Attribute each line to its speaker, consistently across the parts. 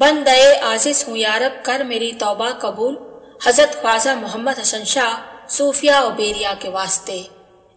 Speaker 1: बन दए आजिज हूँ यारब, कर मेरी तौबा कबूल। हज़रत ख्वाजा मोहम्मद हसन शाह, सूफिया और बेरिया के वास्ते।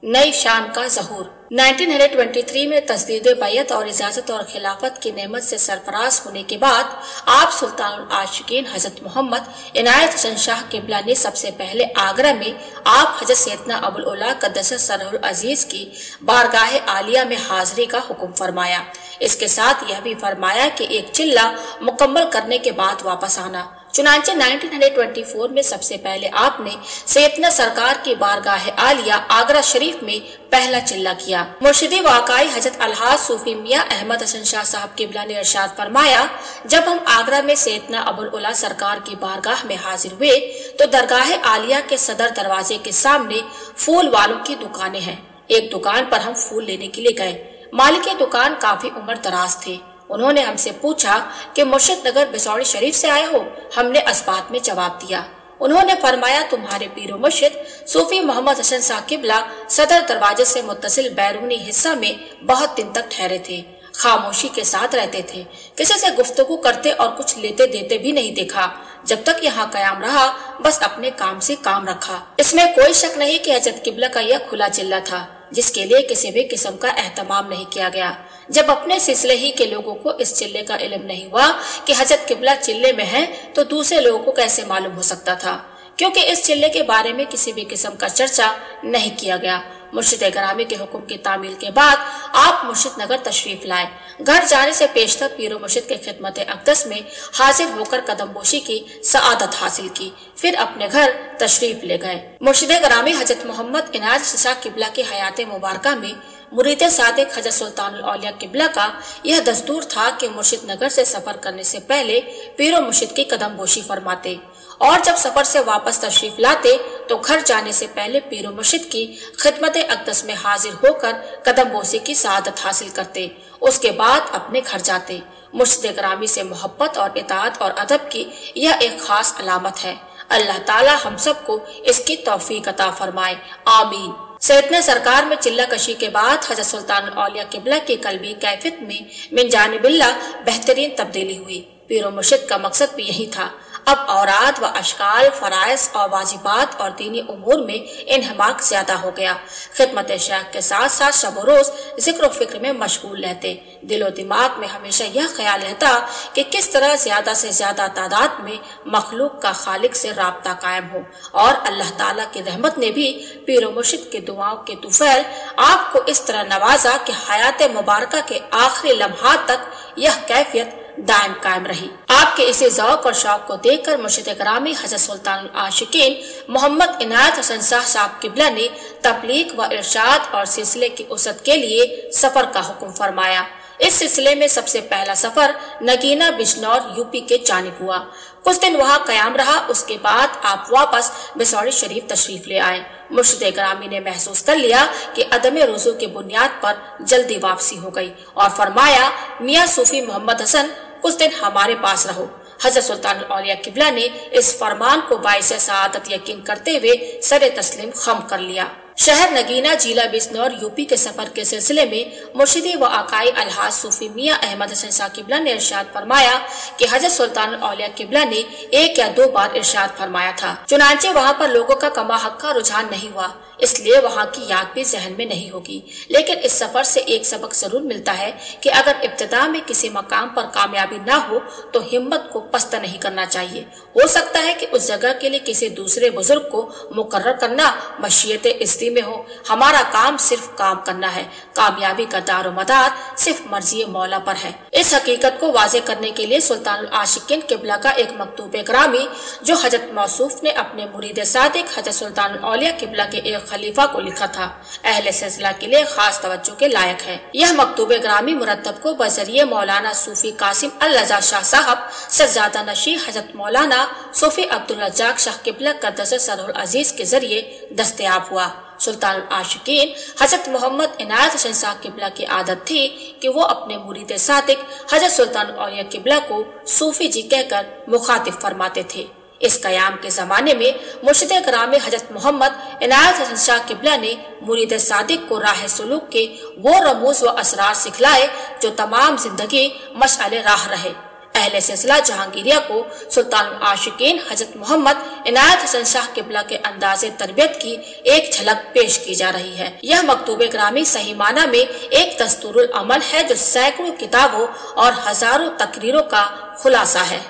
Speaker 1: नई शान का जहूर। 1923 में तस्दीद बैत और इजाज़त और खिलाफत की नेमत से सरफराज होने के बाद आप सुल्तान आशिकीन हज़रत मोहम्मद इनायत हसन शाह किबला ने सबसे पहले आगरा में आप हज़रत सैदना अबुल उला कदस सरहुल अज़ीज़ की बारगाह आलिया में हाजिरी का हुक्म फरमाया। इसके साथ यह भी फरमाया कि एक चिल्ला मुकम्मल करने के बाद वापस आना। चुनाचे 1924 में सबसे पहले आपने सैतना सरकार की बारगाह आलिया आगरा शरीफ में पहला चिल्ला किया। मुर्शिदी वाकई हज़रत अलहाज सूफी मियाँ अहमद हसन शाह साहब किबला ने इरशाद फरमाया, जब हम आगरा में सैतना अबुल उला सरकार की बारगाह में हाजिर हुए तो दरगाह आलिया के सदर दरवाजे के सामने फूल वालों की दुकानें हैं। एक दुकान पर हम फूल लेने के लिए गए। मालिक दुकान काफ़ी उम्र दराज थे। उन्होंने हमसे पूछा कि मुर्शिद नगर बिसौड़ी शरीफ से आए हो? हमने असबात में जवाब दिया। उन्होंने फरमाया, तुम्हारे पीरो मुर्शिद सूफी मोहम्मद हसन साकिबला सदर दरवाजे से मुतसिल बैरूनी हिस्सा में बहुत दिन तक ठहरे थे। खामोशी के साथ रहते थे। किसी से गुफ्तगू करते और कुछ लेते देते भी नहीं देखा। जब तक यहाँ कयाम रहा, बस अपने काम से काम रखा। इसमें कोई शक नहीं कि हज़रत किबला का यह खुला चिल्ला था। जिसके लिए किसी भी किस्म का एहतमाम नहीं किया गया। जब अपने सिलसिले ही के लोगों को इस चिल्ले का इलम नहीं हुआ कि हज़रत किबला चिल्ले में है तो दूसरे लोगों को कैसे मालूम हो सकता था? क्योंकि इस चिल्ले के बारे में किसी भी किस्म का चर्चा नहीं किया गया। मुर्शिद ग्रामी के हुक्म की तामील के बाद आप मुर्शिद नगर तशरीफ़ लाए। घर जाने से पेशतर पीरो मुर्शिद के खिदमत अकदस में हाजिर होकर कदमबोशी की सआदत हासिल की। फिर अपने घर तशरीफ़ ले गए। मुर्शिद ग्रामी हज़रत मोहम्मद इनाज किबला की हयात मुबारक में मुरीद सादिक हज़रत सुल्तान औलिया किबला का यह दस्तूर था कि मुर्शिद नगर से सफ़र करने से पहले पीरो मुर्शिद की कदम बोशी फरमाते। और जब सफ़र से वापस तशरीफ़ लाते तो घर जाने से पहले पीर मुर्शिद की खिदमत अकदस में हाजिर होकर कदम बोसी की सआदत हासिल करते। उसके बाद अपने घर जाते। मुर्शिद ग्रामी से मोहब्बत और इतात और अदब की यह एक खास अलामत है। अल्लाह ताला हम सबको इसकी तोफीक अता फरमाए। आमीन। सैदना सरकार में चिल्ला कशी के बाद हज़रत सुल्तान औलिया किबला की कलबी कैफियत में मिन जानबिल्ला बेहतरीन तब्दीली हुई। पीर मुर्शिद का मकसद भी यही था अब औरात व अशकाल फराइज और वाजिबात और दीनी उमूर में इनहमाक ज़्यादा हो गया। खिदमत शेख के साथ साथ शब रोज ज़िक्र फ़िक्र में मशगूल रहते। दिलो दिमाग में हमेशा यह ख्याल रहता कि किस तरह ज़्यादा से ज़्यादा तादाद में मखलूक का खालिक से रबता कायम हो। और अल्लाह ताला की रहमत ने भी पीर मुर्शिद के दुआओं के तुफैल आपको इस तरह नवाजा कि हयात मुबारक के आखिरी लम्हा तक यह कैफियत दायम कायम रही। आपके इसे जौक और शौक को देख कर मुर्शिद ग्रामी हज़रत सुल्तान आशिकीन मोहम्मद इनायत हसन शाह साहब किबला ने तबलीग व इरशाद और सिलसिले की उसत के लिए सफ़र का हुक्म फरमाया। इस सिलसिले में सबसे पहला सफ़र नगीना बिजनौर, यूपी के जानिब हुआ। कुछ दिन वहाँ कयाम रहा, उसके बाद आप वापस बिसौरी शरीफ तशरीफ़ ले आए। मुर्शिद ग्रामी ने महसूस कर लिया कि अदम रोजू की बुनियाद पर जल्दी वापसी हो गई और फरमाया, मियाँ सूफी मोहम्मद हसन कुछ दिन हमारे पास रहो। हज़रत सुल्तान औलिया किबला ने इस फरमान को बाईस सआदत यकीन करते हुए सर तस्लीम खम कर लिया। शहर नगीना, जिला बिजनौर, यूपी के सफ़र के सिलसिले में मुर्शिदी व आकाई अलहाज सूफी मियाँ अहमद हसन शाह किबला ने इरशाद फरमाया कि हज़रत सुल्तान औलिया किबला ने एक या दो बार इरशाद फरमाया था। चुनाचे वहाँ पर लोगों का कमा हक का रुझान नहीं हुआ। इसलिए वहाँ की याद भी जहन में नहीं होगी। लेकिन इस सफ़र से एक सबक ज़रूर मिलता है कि अगर इब्तदा में किसी मकाम पर कामयाबी न हो तो हिम्मत को पस्त नहीं करना चाहिए। हो सकता है कि उस जगह के लिए किसी दूसरे बुज़ुर्ग को मुकर्र करना मशीयत इस्ती में हो। हमारा काम सिर्फ़ काम करना है। कामयाबी का दारो मदार सिर्फ़ मर्ज़ी मौला पर है। इस हकीकत को वाजे करने के लिए सुल्तान आशिकिन किबला का एक मकतूब ग्रामी, जो हज़रत मौसूफ ने अपने मुरीद सादिक, हज़रत सुल्तान औलिया किबला के एक खलीफा को लिखा था। अहले सिलसिला के लिए खास तवज्जो के लायक है। यह मकतूब ग्रामी मुरतब को बजरिए मौलाना सूफी कासिम अल शाह साहब, सज्जादा नशी हज़रत मौलाना सूफी अब्दुल रजाक शाह किबला कदस अज़ीज़ के ज़रिए दस्तयाब हुआ। सुल्तान आशिकीन हज़रत मोहम्मद इनायत शाह किबला की आदत थी कि वो अपने मुरीद सादिक हज़रत सुल्तान औलिया किबला को सूफी जी कहकर मुखातिब फरमाते थे। इस कयाम के जमाने में मुर्शिद कराम हज़रत मोहम्मद इनायत हसन शाह किबला ने मुरीद सादिक को राह सलूक के वो रमूज व असरार सिखलाए जो तमाम ज़िंदगी मशाल राह रहे। अहले सिलसिला जहांगीरिया को सुल्तान आशिकीन हज़रत मोहम्मद इनायत हसन शाह किबला के अंदाज तरबियत की एक झलक पेश की जा रही है। यह मकतूब ग्रामी सही माना में एक दस्तूरुल अमल है जो सैकड़ों किताबों और हज़ारों तकरीरों का खुलासा है।